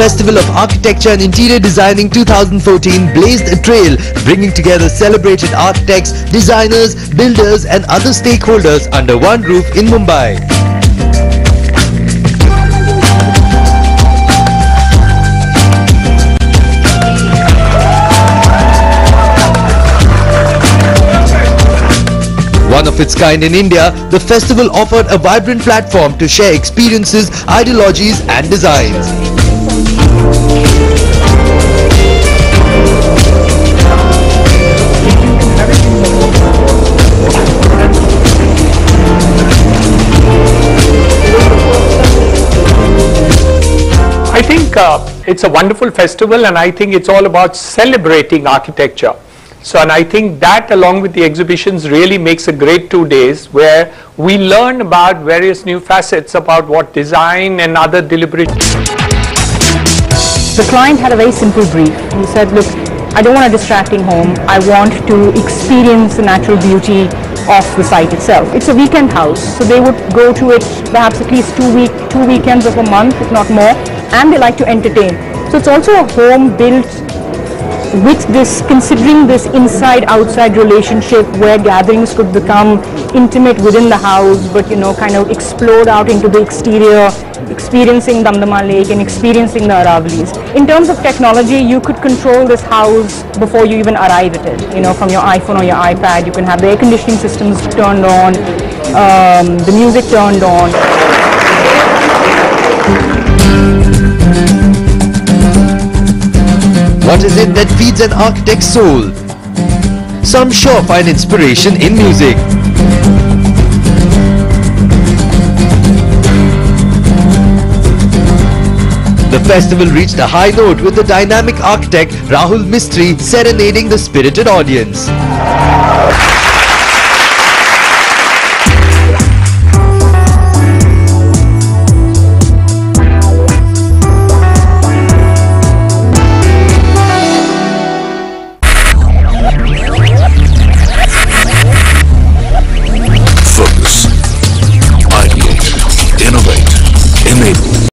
Festival of Architecture and Interior Designing 2014 blazed a trail, bringing together celebrated architects, designers, builders and other stakeholders under one roof in Mumbai. One of its kind in India, the festival offered a vibrant platform to share experiences, ideologies and designs. I think uh, it's a wonderful festival and I think it's all about celebrating architecture. So and I think that along with the exhibitions really makes a great two days where we learn about various new facets about what design and other deliberate The client had a very simple brief. He said, look, I don't want a distracting home. I want to experience the natural beauty of the site itself. It's a weekend house, so they would go to it perhaps at least two week, two weekends of a month, if not more, and they like to entertain. So it's also a home built with this, considering this inside-outside relationship where gatherings could become intimate within the house, but you know, kind of explode out into the exterior, experiencing Damdama Lake and experiencing the Aravalis. In terms of technology, you could control this house before you even arrive at it. You know, from your iPhone or your iPad, you can have the air conditioning systems turned on, um, the music turned on. Is it that feeds an architect's soul? Some sure find inspiration in music. The festival reached a high note with the dynamic architect Rahul Mistry serenading the spirited audience.